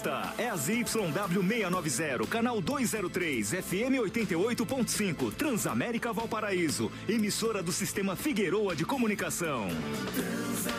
pista é a ZYW 690, canal 203, FM 88.5, Transamérica Valparaíso, emissora do Sistema Figueroa de Comunicação. Transamérica.